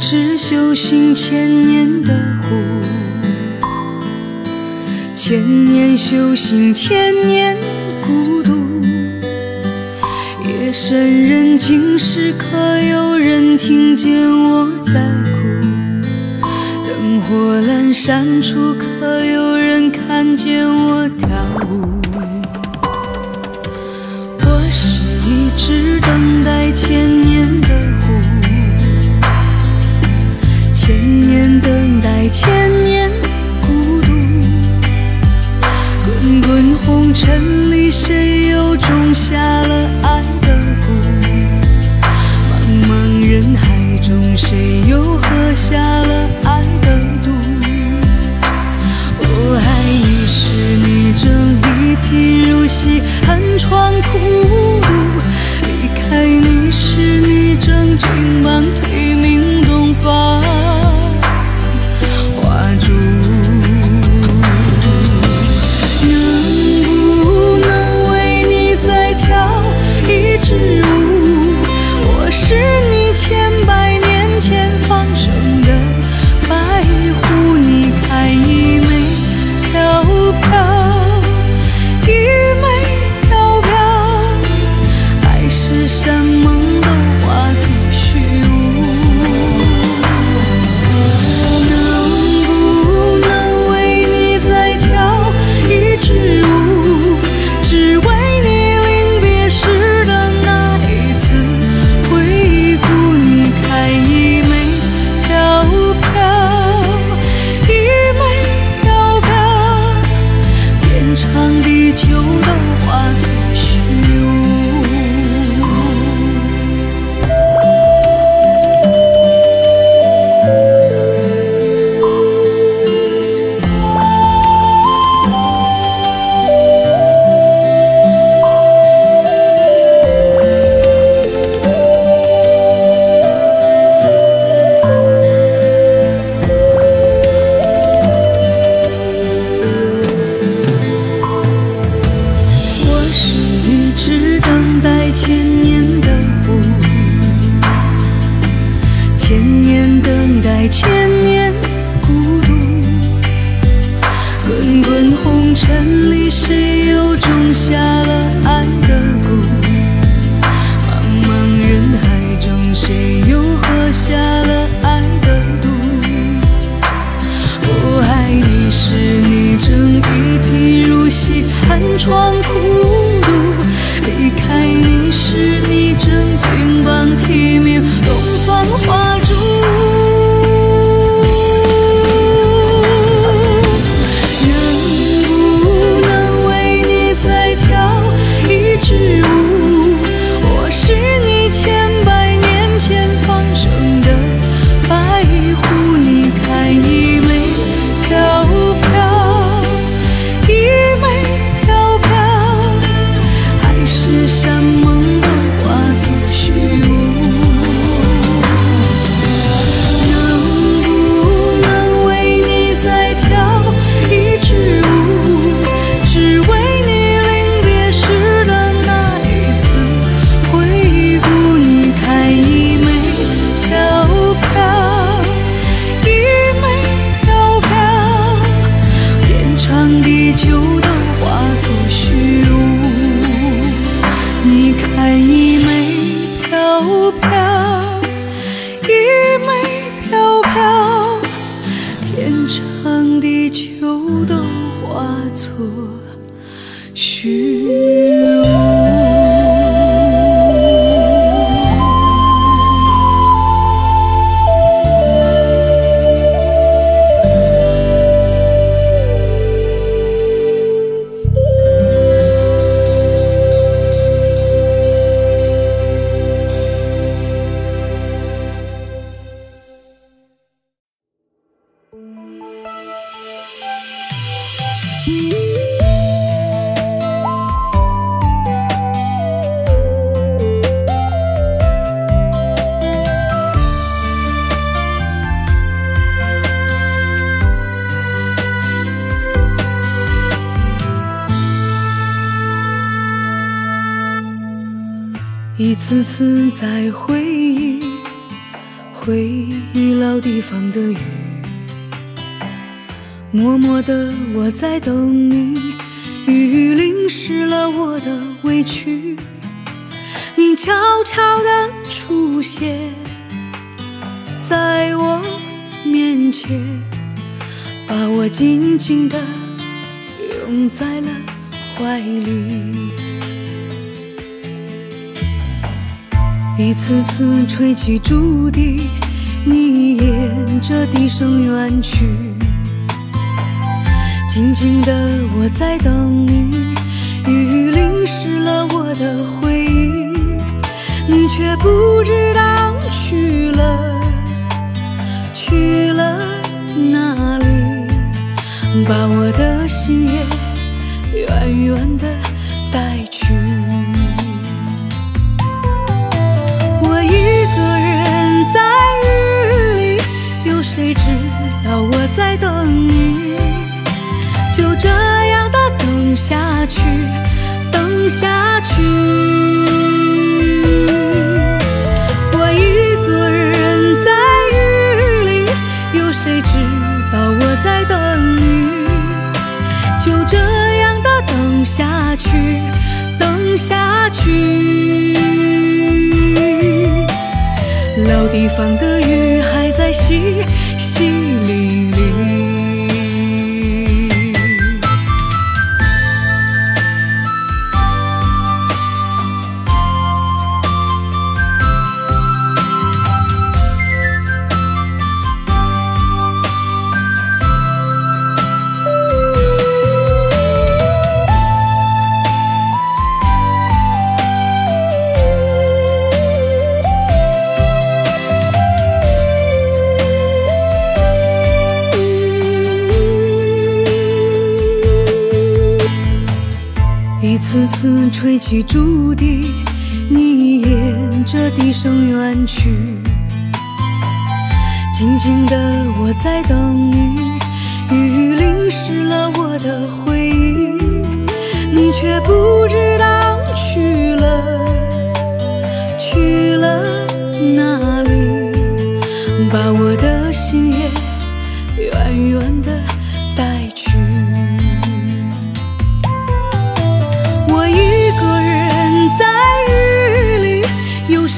只修行千年的苦，千年修行千年孤独。夜深人静时，可有人听见我在哭？灯火阑珊处，可有人看见我跳舞？我是一只等待千年的。想错，许。次次在回忆回忆老地方的雨。默默的我在等你雨淋湿了我的委屈。你悄悄的出现在我面前把我紧紧的拥在了怀里。一次次吹起竹笛，你沿着笛声远去。静静的我在等你，雨淋湿了我的回忆，你却不知道去了，去了哪里，把我的心也远远的带下去。起竹笛，你沿着笛声远去。静静的我在等你，雨淋湿了我的回忆，你却不知道去了，去了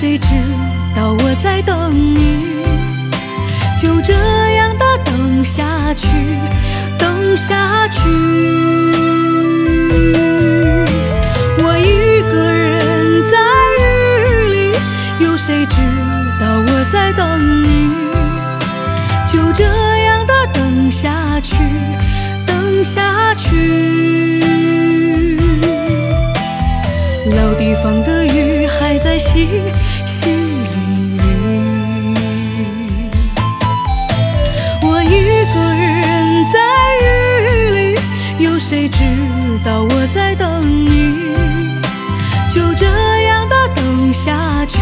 谁知道我在等你？就这样的等下去，等下去。我一个人在雨里，有谁知道我在等你？就这样的等下去，等下去。老地方的雨还在淅知道我在等你？就这样的等下去，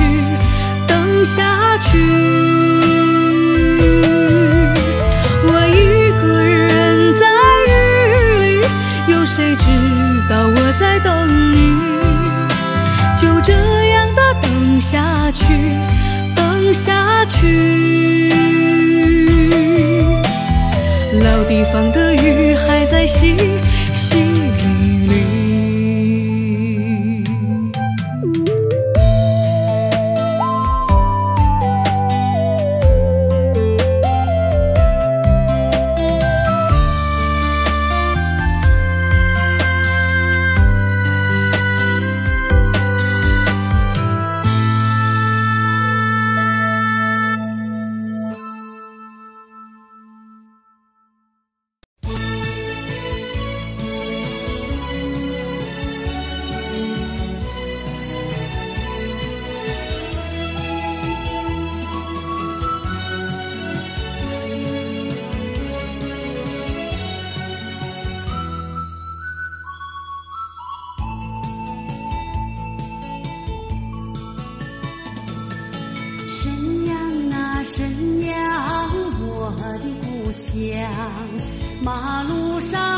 等下去。我一个人在雨里，有谁知道我在等你？就这样的等下去，等下去。老地方的马路上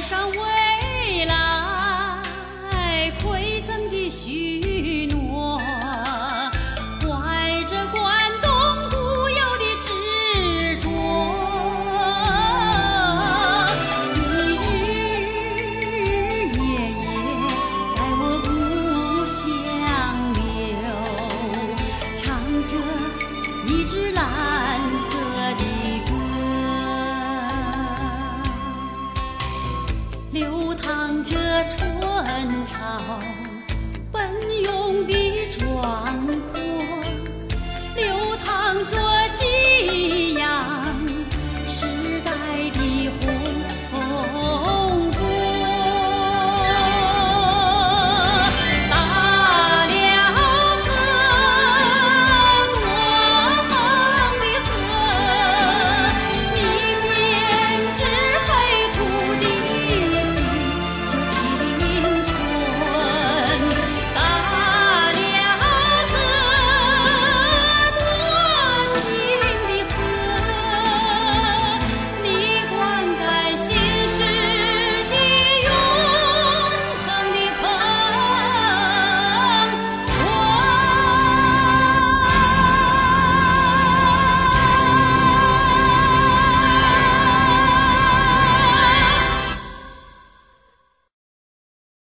上问流淌着春潮，奔涌的壮阔。